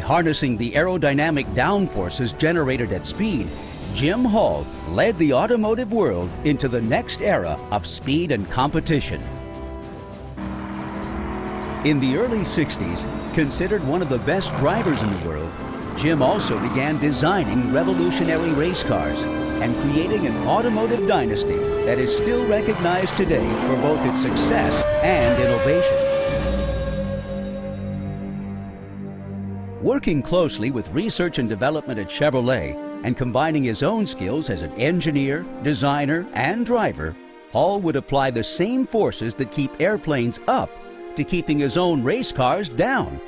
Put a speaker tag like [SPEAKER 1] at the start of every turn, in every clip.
[SPEAKER 1] harnessing the aerodynamic downforces generated at speed, Jim Hall led the automotive world into the next era of speed and competition. In the early 60s, considered one of the best drivers in the world, Jim also began designing revolutionary race cars and creating an automotive dynasty that is still recognized today for both its success and innovation. Working closely with research and development at Chevrolet and combining his own skills as an engineer, designer, and driver, Hall would apply the same forces that keep airplanes up to keeping his own race cars down,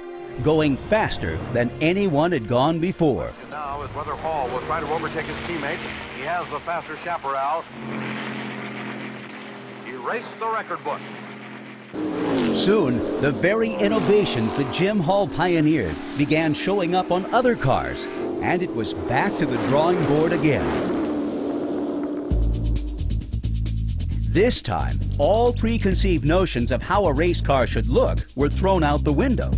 [SPEAKER 1] going faster than anyone had gone before.
[SPEAKER 2] Now is whether Hall will try to overtake his teammate. He has the faster chaparral. He raced the record book.
[SPEAKER 1] Soon, the very innovations that Jim Hall pioneered began showing up on other cars, and it was back to the drawing board again. This time, all preconceived notions of how a race car should look were thrown out the window.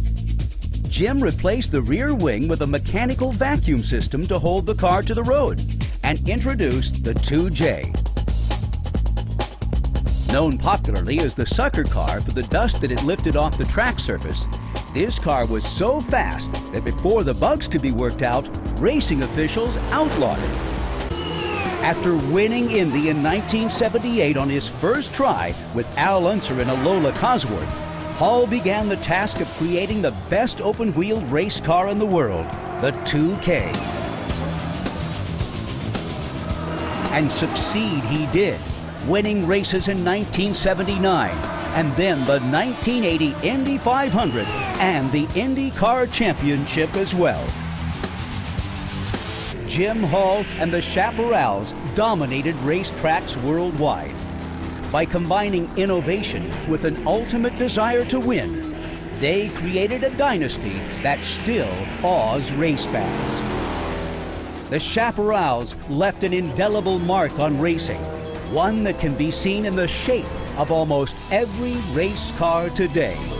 [SPEAKER 1] Jim replaced the rear wing with a mechanical vacuum system to hold the car to the road and introduced the 2J. Known popularly as the sucker car for the dust that it lifted off the track surface, this car was so fast that before the bugs could be worked out, racing officials outlawed it. After winning Indy in 1978 on his first try with Al Unser in a Lola Cosworth, Hall began the task of creating the best open-wheeled race car in the world, the 2K. And succeed he did, winning races in 1979 and then the 1980 Indy 500 and the Indy Car Championship as well. Jim Hall and the Chaparrals dominated racetracks worldwide. By combining innovation with an ultimate desire to win, they created a dynasty that still awes race fans. The Chaparrals left an indelible mark on racing, one that can be seen in the shape of almost every race car today.